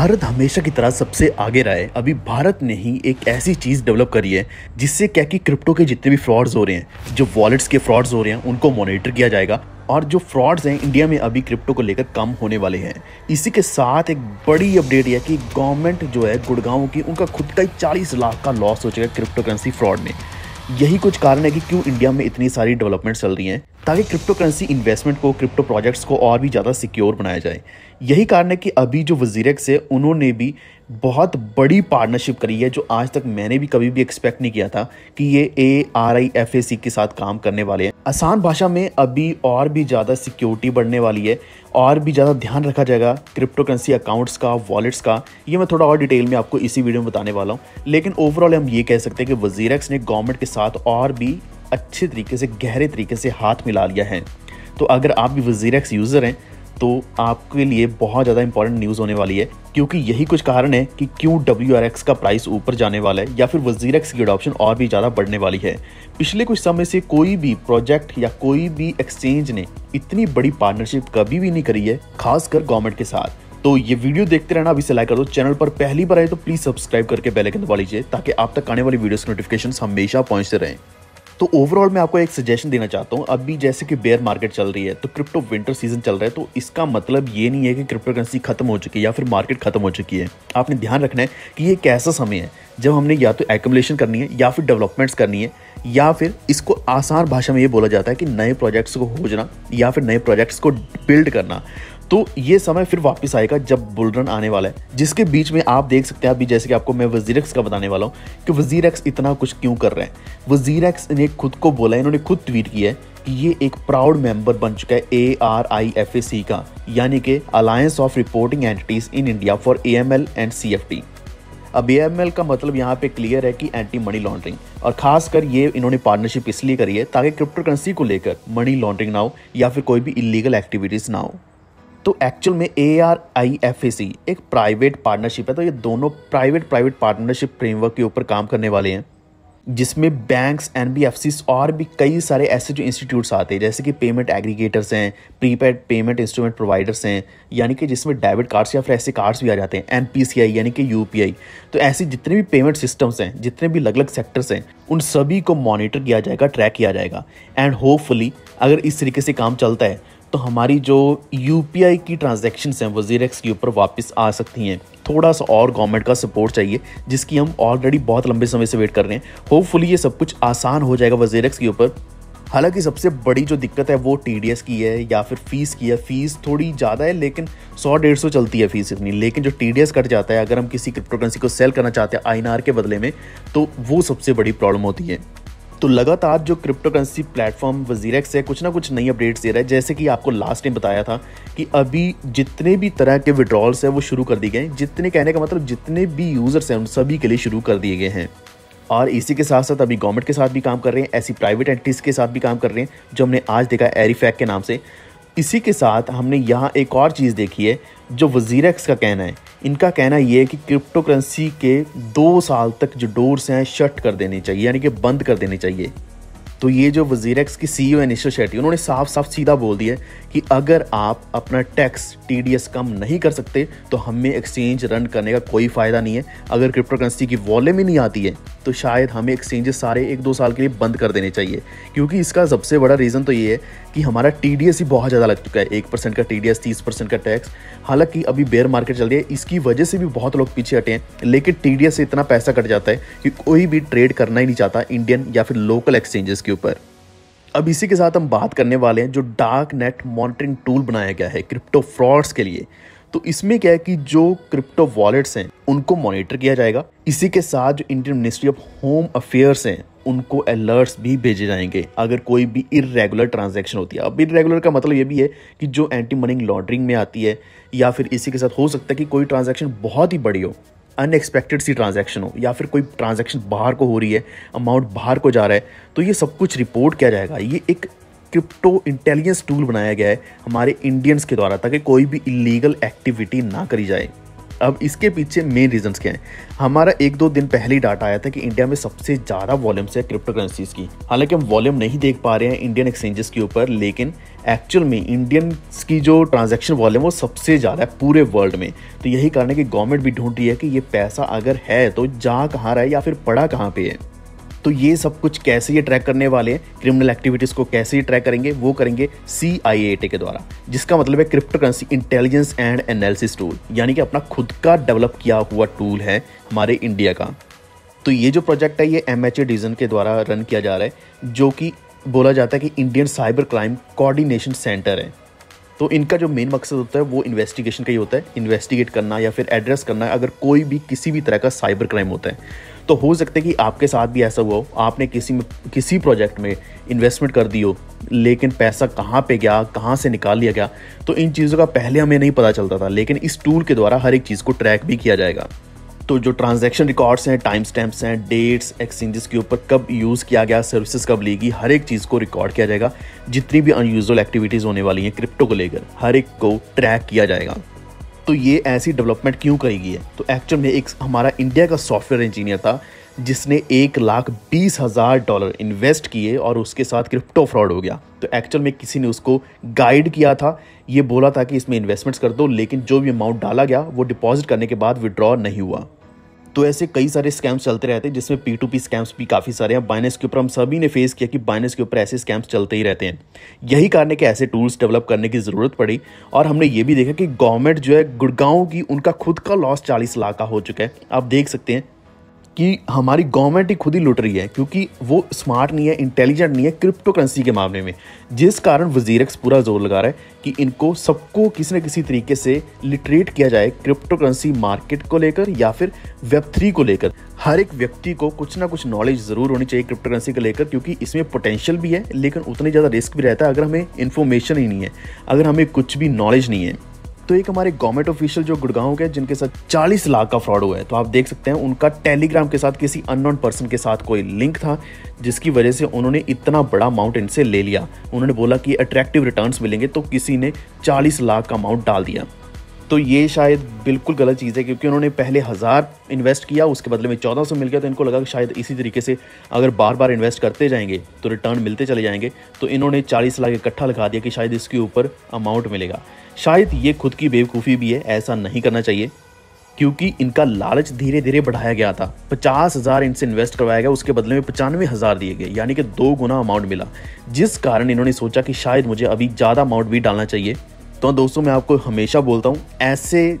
भारत हमेशा की तरह सबसे आगे रहा है। अभी भारत ने ही एक ऐसी चीज़ डेवलप करी है, जिससे क्या कि क्रिप्टो के जितने भी फ्रॉड्स हो रहे हैं, जो वॉलेट्स के फ्रॉड्स हो रहे हैं, उनको मॉनिटर किया जाएगा। और जो फ्रॉड्स हैं, इंडिया में अभी क्रिप्टो को लेकर कम होने वाले हैं। इसी के साथ एक बड़ी अपडेट यह कि गवर्नमेंट जो है, गुड़गांव की, उनका खुद का ही चालीस लाख का लॉस हो चुका है क्रिप्टो करेंसी फ्रॉड में। यही कुछ कारण है कि क्यों इंडिया में इतनी सारी डेवलपमेंट चल रही हैं, ताकि क्रिप्टो करेंसी इन्वेस्टमेंट को क्रिप्टो प्रोजेक्ट्स को और भी ज़्यादा सिक्योर बनाया जाए। यही कारण है कि अभी जो वजीरक्स है, उन्होंने भी बहुत बड़ी पार्टनरशिप करी है, जो आज तक मैंने भी कभी भी एक्सपेक्ट नहीं किया था कि ये A R I F A सी के साथ काम करने वाले हैं। आसान भाषा में अभी और भी ज़्यादा सिक्योरिटी बढ़ने वाली है, और भी ज़्यादा ध्यान रखा जाएगा क्रिप्टो करेंसी अकाउंट्स का वॉलेट्स का। ये मैं थोड़ा और डिटेल में आपको इसी वीडियो में बताने वाला हूँ। लेकिन ओवरऑल हम ये कह सकते हैं कि वजीरक्स ने गवर्नमेंट के साथ और भी अच्छे तरीके से, गहरे तरीके से हाथ मिला लिया है। तो अगर आप भी वजीरक्स यूज़र हैं तो आपके लिए बहुत ज़्यादा इंपॉर्टेंट न्यूज़ होने वाली है, क्योंकि यही कुछ कारण है कि क्यों डब्ल्यू का प्राइस ऊपर जाने वाला है या फिर वज़ीर की अडॉप्शन और भी ज़्यादा बढ़ने वाली है। पिछले कुछ समय से कोई भी प्रोजेक्ट या कोई भी एक्सचेंज ने इतनी बड़ी पार्टनरशिप कभी भी नहीं करी है, खासकर गवर्नमेंट के साथ। तो ये वीडियो देखते रहना, अभी से लाइक कर दो चैनल पर पहली बार आए तो प्लीज़ सब्सक्राइब करके बेल आइकन दबा लीजिए, ताकि आप तक आने वाली वीडियोस नोटिफिकेशन हमेशा पहुँचते रहें। तो ओवरऑल मैं आपको एक सजेशन देना चाहता हूँ। अभी जैसे कि बेयर मार्केट चल रही है तो क्रिप्टो विंटर सीज़न चल रहा है तो इसका मतलब ये नहीं है कि क्रिप्टो करेंसी खत्म हो चुकी है या फिर मार्केट खत्म हो चुकी है। आपने ध्यान रखना है कि ये एक ऐसा समय है, जब हमने या तो एक्मुलेशन करनी है या फिर डेवलपमेंट्स करनी है, या फिर इसको आसान भाषा में ये बोला जाता है कि नए प्रोजेक्ट्स को खोजना या फिर नए प्रोजेक्ट्स को बिल्ड करना। तो ये समय फिर वापस आएगा जब बुलरन आने वाला है, जिसके बीच में आप देख सकते हैं अभी जैसे कि आपको मैं वजीरक्स का बताने वाला हूँ कि वजीरक्स इतना कुछ क्यों कर रहे हैं। वजीरक्स ने खुद को बोला, इन्होंने खुद ट्वीट किया है कि ये एक प्राउड मेंबर बन चुका है A R I F A सी का, यानी कि alliance of reporting entities in India for A M L and C F T अब ए का मतलब यहाँ पे क्लियर है कि एंटी मनी लॉन्ड्रिंग और खासकर ये इन्होंने पार्टनरशिप इसलिए करी है ताकि क्रिप्टो करेंसी को लेकर मनी लॉन्ड्रिंग ना हो या फिर कोई भी इलीगल एक्टिविटीज़ ना हो। तो एक्चुअल में A R I F A सी एक प्राइवेट पार्टनरशिप है तो ये दोनों प्राइवेट प्राइवेट पार्टनरशिप फ्रेमवर्क के ऊपर काम करने वाले हैं, जिसमें banks N B F C और भी कई सारे ऐसे जो इंस्टीट्यूट्स आते हैं, जैसे कि पेमेंट एग्रीगेटर्स हैं प्रीपेड पेमेंट इंस्ट्रूमेंट प्रोवाइडर्स हैं, यानी कि जिसमें डेबिट कार्ड्स या फिर ऐसे कार्ड्स भी आ जाते हैं एन पी सी आई यानी कि यू पी आई तो ऐसे जितने भी पेमेंट सिस्टम्स हैं, जितने भी अलग अलग सेक्टर्स हैं, उन सभी को मॉनिटर किया जाएगा ट्रैक किया जाएगा। एंड होपफुली अगर इस तरीके से काम चलता है तो हमारी जो यूपीआई की ट्रांजेक्शन हैं, वज़ीर एक्स के ऊपर वापस आ सकती हैं। थोड़ा सा और गवर्नमेंट का सपोर्ट चाहिए, जिसकी हम ऑलरेडी बहुत लंबे समय से वेट कर रहे हैं। होपफुली ये सब कुछ आसान हो जाएगा वज़ीर एक्स के ऊपर। हालाँकि सबसे बड़ी जो दिक्कत है, वो टीडीएस की है, या फिर फ़ीस की है। फ़ीस थोड़ी ज़्यादा है, लेकिन सौ डेढ़ सौ चलती है फ़ीस इतनी। लेकिन जो टीडीएस कट जाता है, अगर हम किसी क्रिप्टो करेंसी को सेल करना चाहते हैं आईएनआर के बदले में तो वो सबसे बड़ी प्रॉब्लम होती है। तो लगातार जो क्रिप्टो करेंसी प्लेटफॉर्म वजीरेक्स है, कुछ ना कुछ नई अपडेट्स दे रहा है। जैसे कि आपको लास्ट टाइम बताया था कि अभी जितने भी तरह के विड्रॉल्स हैं, वो शुरू कर दिए गए हैं। जितने कहने का मतलब जितने भी यूज़र्स हैं, उन सभी के लिए शुरू कर दिए गए हैं। और इसी के साथ साथ अभी गवर्नमेंट के साथ भी काम कर रहे हैं, ऐसी प्राइवेट एंटिटीज़ के साथ भी काम कर रहे हैं, जो हमने आज देखा एरीफैक के नाम से। इसी के साथ हमने यहाँ एक और चीज़ देखी है, जो वजीरक्स का कहना है। इनका कहना ये है कि क्रिप्टो करेंसी के दो साल तक जो डोर्स हैं शट कर देने चाहिए, यानी कि बंद कर देने चाहिए। तो ये जो वजीरक्स की सी ओ निशा शेट्टी उन्होंने साफ़ साफ़ सीधा बोल दिया कि अगर आप अपना टैक्स टीडीएस कम नहीं कर सकते तो हमें एक्सचेंज रन करने का कोई फ़ायदा नहीं है। अगर क्रिप्टो करेंसी की वॉल्यूम ही नहीं आती है तो शायद हमें एक्सचेंजेस सारे एक दो साल के लिए बंद कर देने चाहिए। क्योंकि इसका सबसे बड़ा रीज़न तो ये है कि हमारा टीडीएस ही बहुत ज़्यादा लग चुका है। एक परसेंट का टी डी तीस परसेंट का टैक्स। हालाँकि अभी बेयर मार्केट चल रही है, इसकी वजह से भी बहुत लोग पीछे हटे हैं, लेकिन टीडीएस से इतना पैसा कट जाता है कि कोई भी ट्रेड करना ही नहीं चाहता इंडियन या फिर लोकल एक्सचेंजेस के ऊपर। अब इसी के साथ हम बात करने वाले हैं जो डार्क नेट मॉनिटरिंग टूल बनाया गया है क्रिप्टो फ्रॉड्स के लिए। तो इसमें क्या है कि जो क्रिप्टो वॉलेट्स हैं, उनको मॉनिटर किया जाएगा। इसी के साथ जो Indian ministry of home affairs हैं, उनको अलर्ट्स भी भेजे जाएँगे, अगर कोई भी इरेगुलर ट्रांजैक्शन होती है। अब इरेगुलर का मतलब ये भी है कि जो एंटी मनी लॉन्ड्रिंग में आती है, या फिर इसी के साथ हो सकता है कि कोई ट्रांजैक्शन बहुत ही बड़ी हो। अनएक्सपेक्टेड सी ट्रांजैक्शन हो, या फिर कोई ट्रांजैक्शन बाहर को हो रही है अमाउंट बाहर को जा रहा है तो ये सब कुछ रिपोर्ट किया जाएगा। ये एक क्रिप्टो इंटेलिजेंस टूल बनाया गया है हमारे इंडियंस के द्वारा, ताकि कोई भी इलीगल एक्टिविटी ना करी जाए। अब इसके पीछे मेन रीजंस क्या हैं? हमारा एक दो दिन पहले ही डाटा आया था कि इंडिया में सबसे ज़्यादा वॉल्यूम्स है क्रिप्टो करेंसीज की। हालाँकि हम वॉल्यूम नहीं देख पा रहे हैं इंडियन एक्सचेंजेस के ऊपर, लेकिन एक्चुअल में इंडियन की जो ट्रांजैक्शन वॉल्यूम वो सबसे ज़्यादा है पूरे वर्ल्ड में। तो यही कारण है कि गवर्नमेंट भी ढूंढ रही है कि ये पैसा अगर है तो जा कहाँ रहा है या फिर पड़ा कहाँ पे है। तो ये सब कुछ कैसे ये ट्रैक करने वाले हैं? क्रिमिनल एक्टिविटीज़ को कैसे ये ट्रैक करेंगे? वो करेंगे सी आई ए के द्वारा, जिसका मतलब है cryptocurrency intelligence and analysis tool यानी कि अपना खुद का डेवलप किया हुआ टूल है हमारे इंडिया का। तो ये जो प्रोजेक्ट है, ये एम एच डिवीज़न के द्वारा रन किया जा रहा है, जो कि बोला जाता है कि Indian cyber crime coordination centre है। तो इनका जो मेन मकसद होता है, वो इन्वेस्टिगेशन का ही होता है। इन्वेस्टिगेट करना या फिर एड्रेस करना अगर कोई भी किसी भी तरह का साइबर क्राइम होता है। तो हो सकता है कि आपके साथ भी ऐसा हुआ हो, आपने किसी में, किसी प्रोजेक्ट में इन्वेस्टमेंट कर दी हो, लेकिन पैसा कहाँ पे गया, कहाँ से निकाल लिया गया तो इन चीज़ों का पहले हमें नहीं पता चलता था, लेकिन इस टूल के द्वारा हर एक चीज़ को ट्रैक भी किया जाएगा। तो जो ट्रांजैक्शन रिकॉर्ड्स हैं टाइम स्टैम्प्स हैं डेट्स एक्सचेंजेस के ऊपर कब यूज़ किया गया सर्विसेज़ कब लेगी हर एक चीज़ को रिकॉर्ड किया जाएगा। जितनी भी अनयूजल एक्टिविटीज़ होने वाली हैं क्रिप्टो को लेकर, हर एक को ट्रैक किया जाएगा। तो ये ऐसी डेवलपमेंट क्यों करेगी है? तो एक्चुअल में एक हमारा इंडिया का सॉफ्टवेयर इंजीनियर था, जिसने एक लाख बीस हज़ार डॉलर इन्वेस्ट किए और उसके साथ क्रिप्टो फ्रॉड हो गया। तो एक्चुअल में किसी ने उसको गाइड किया था, ये बोला था कि इसमें इन्वेस्टमेंट्स कर दो, लेकिन जो भी अमाउंट डाला गया, वो डिपॉजिट करने के बाद विड्रॉ नहीं हुआ। तो ऐसे कई सारे स्कैम्स चलते रहते हैं, जिसमें पी टू पी स्कैम्स भी काफ़ी सारे हैं। बाइनेस के ऊपर हम सभी ने फेस किया कि बाइनेस के ऊपर ऐसे स्कैम्स चलते ही रहते हैं। यही कारण है कि ऐसे टूल्स डेवलप करने की ज़रूरत पड़ी। और हमने ये भी देखा कि गवर्नमेंट जो है, गुड़गांव की उनका खुद का लॉस चालीस लाख का हो चुका है। आप देख सकते हैं कि हमारी गवर्नमेंट ही खुद ही लुट रही है, क्योंकि वो स्मार्ट नहीं है इंटेलिजेंट नहीं है क्रिप्टो करेंसी के मामले में। जिस कारण वजीरक्स पूरा ज़ोर लगा रहा है कि इनको सबको किसी न किसी तरीके से लिटरेट किया जाए क्रिप्टो करेंसी मार्केट को लेकर या फिर वेब थ्री को लेकर। हर एक व्यक्ति को कुछ ना कुछ नॉलेज ज़रूर होनी चाहिए क्रिप्टो करेंसी को लेकर, क्योंकि इसमें पोटेंशियल भी है, लेकिन उतनी ज़्यादा रिस्क भी रहता है अगर हमें इन्फॉर्मेशन ही नहीं है। अगर हमें कुछ भी नॉलेज नहीं है तो एक हमारे गवर्नमेंट ऑफिशियल जो गुड़गांव के जिनके साथ 40 लाख का फ्रॉड हुआ है तो आप देख सकते हैं उनका टेलीग्राम के साथ किसी अननोन पर्सन के साथ कोई लिंक था, जिसकी वजह से उन्होंने इतना बड़ा अमाउंट इनसे ले लिया। उन्होंने बोला कि अट्रैक्टिव रिटर्न मिलेंगे तो किसी ने 40 लाख का अमाउंट डाल दिया। तो ये शायद बिल्कुल गलत चीज़ है, क्योंकि उन्होंने पहले हज़ार इन्वेस्ट किया, उसके बदले में चौदह सौ मिल गया तो इनको लगा कि शायद इसी तरीके से अगर बार बार इन्वेस्ट करते जाएँगे तो रिटर्न मिलते चले जाएँगे तो इन्होंने चालीस लाख इकट्ठा लगा दिया कि शायद इसके ऊपर अमाउंट मिलेगा। शायद ये खुद की बेवकूफ़ी भी है, ऐसा नहीं करना चाहिए, क्योंकि इनका लालच धीरे धीरे बढ़ाया गया था। पचास हज़ार इनसे इन्वेस्ट करवाया गया, उसके बदले में पचानवे हज़ार दिए गए, यानी कि दो गुना अमाउंट मिला। जिस कारण इन्होंने सोचा कि शायद मुझे अभी ज़्यादा अमाउंट भी डालना चाहिए तो दोस्तों, मैं आपको हमेशा बोलता हूँ, ऐसे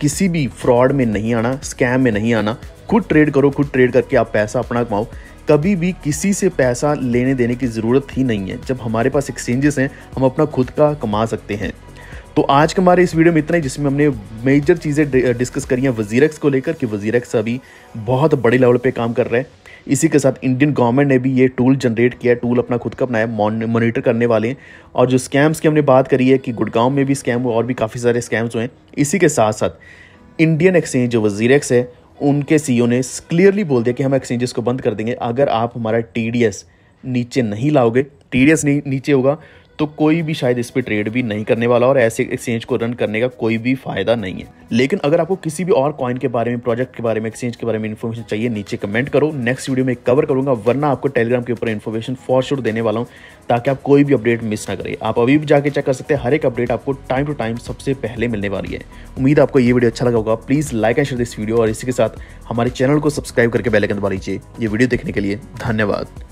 किसी भी फ्रॉड में नहीं आना, स्कैम में नहीं आना। खुद ट्रेड करो, खुद ट्रेड करके आप पैसा अपना कमाओ। कभी भी किसी से पैसा लेने देने की ज़रूरत ही नहीं है। जब हमारे पास एक्सचेंजेस हैं, हम अपना खुद का कमा सकते हैं। तो आज के हमारे इस वीडियो में इतना ही, जिसमें हमने मेजर चीज़ें डिस्कस करी हैं वजीरक्स को लेकर कि वजीरक्स अभी बहुत बड़े लेवल पे काम कर रहे हैं। इसी के साथ इंडियन गवर्नमेंट ने भी ये टूल जनरेट किया टूल अपना खुद का अपनाया मॉनिटर करने वाले हैं। और जो स्कैम्स की हमने बात करी है कि गुड़गांव में भी स्कैम हुए, और भी काफ़ी सारे स्कैम्स हुए हैं, इसी के साथ साथ इंडियन एक्सचेंज जो वज़ीर एक्स है, उनके सी ने क्लियरली बोल दिया कि हम एक्सचेंजेस को बंद कर देंगे। अगर आप हमारा टीडीएस नीचे नहीं लाओगे टी नीचे होगा तो कोई भी शायद इस पर ट्रेड भी नहीं करने वाला और ऐसे एक्सचेंज को रन करने का कोई भी फ़ायदा नहीं है। लेकिन अगर आपको किसी भी और कॉइन के बारे में प्रोजेक्ट के बारे में एक्सचेंज के बारे में इन्फॉर्मेशन चाहिए, नीचे कमेंट करो। नेक्स्ट वीडियो में कवर करूँगा, वरना आपको टेलीग्राम के ऊपर इन्फॉर्मेशन फॉर श्योर देने वाला हूँ, ताकि आप कोई भी अपडेट मिस ना करें। आप अभी भी जाके चेक कर सकते हैं, हर एक अपडेट आपको टाइम टू टाइम सबसे पहले मिलने वाली है। उम्मीद आपको ये वीडियो अच्छा लगा होगा। Please like and share this video और इसी के साथ हमारे चैनल को सब्सक्राइब करके बेलाइकन दबा लीजिए। ये वीडियो देखने के लिए धन्यवाद।